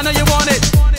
I know you want it.